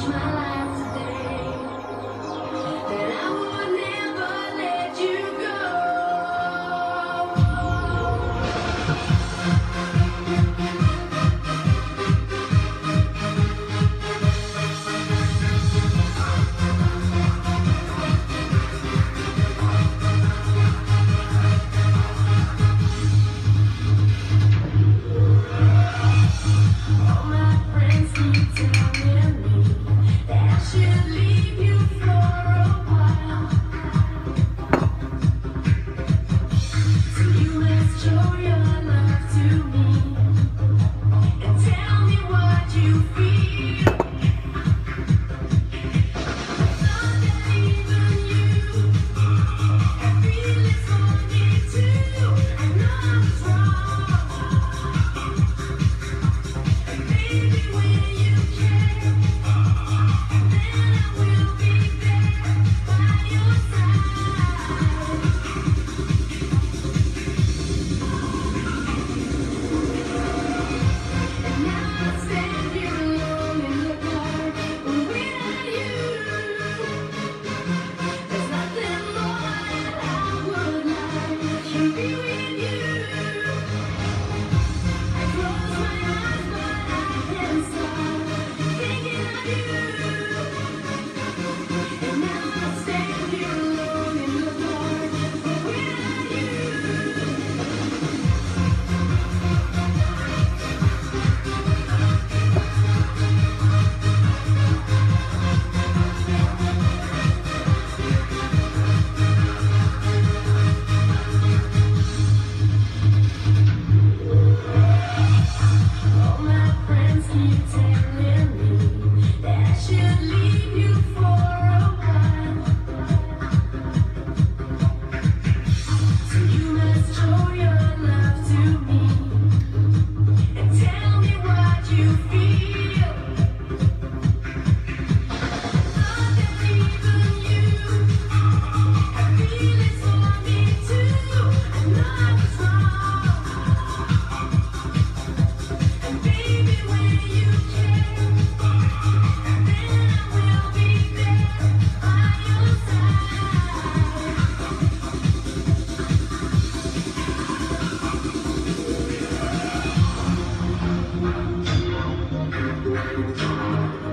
change my life. you can't with time.